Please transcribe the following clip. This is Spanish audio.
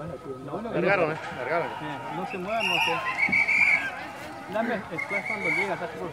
Largaron, eh. Largaron. No se muevan, no sé. Dame, después cuando llega, por favor.